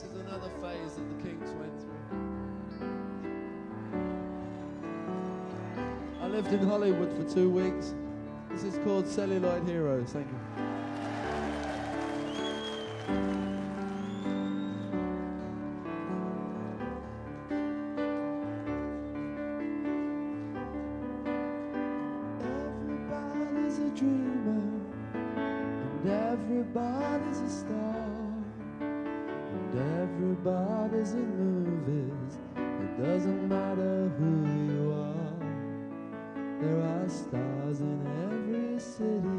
This is another phase that the Kinks went through. I lived in Hollywood for two weeks. This is called Celluloid Heroes. Thank you. Dreamer, and everybody's a star, everybody's in movies. It doesn't matter who you are. There are stars in every city,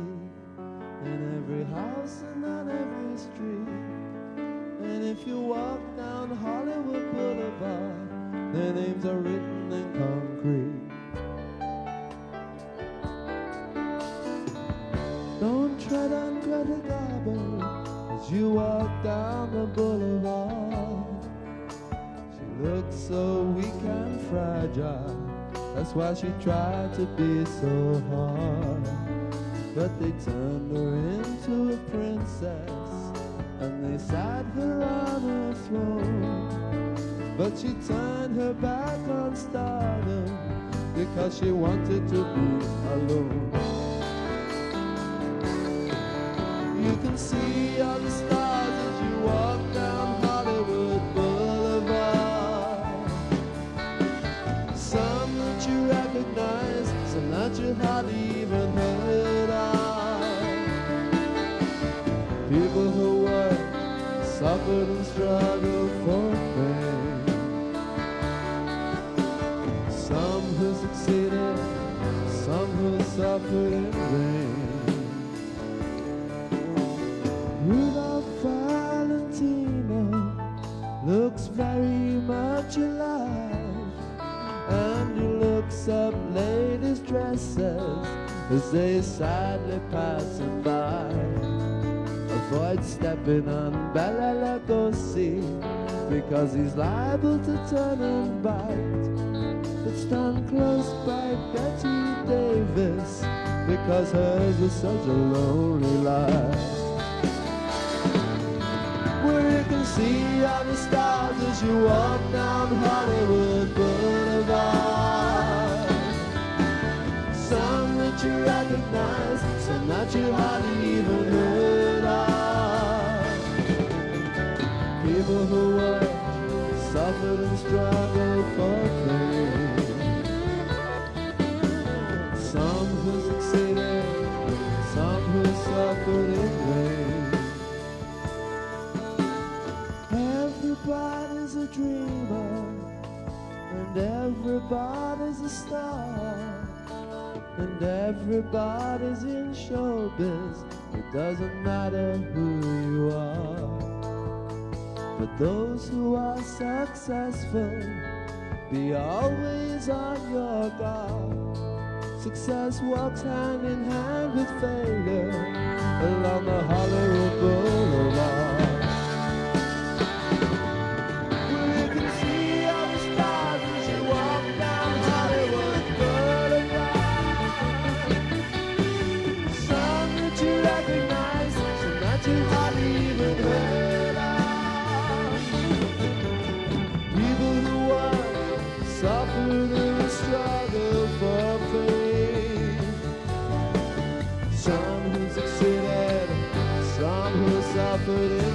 so weak and fragile. That's why she tried to be so hard. But they turned her into a princess and they sat her on a throne. But she turned her back on stardom because she wanted to be alone. You can see all the stars and struggled for fame. Some who succeeded, some who suffered in vain. Rudolph Valentino looks very much alive, and he looks up ladies' dresses as they sadly pass him by. Avoid stepping on Bela Lugosi because he's liable to turn and bite. But stand close by Bette Davis because hers was such a lonely life where you can see all the stars as you walk down Hollywood Boulevard. Some that you recognize, some that you hardly even heard People who work, suffered and struggled for fame. Some who succeeded, some who suffered in vain. Everybody's a dreamer, and everybody's a star, and everybody's in showbiz. It doesn't matter who you are. For those who are successful, be always on your guard. Success walks hand in hand with failure along the but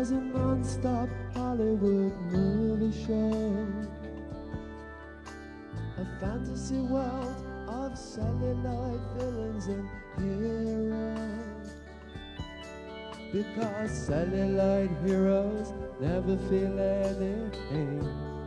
was a non-stop Hollywood movie show. A fantasy world of celluloid villains and heroes. Because celluloid heroes never feel any pain.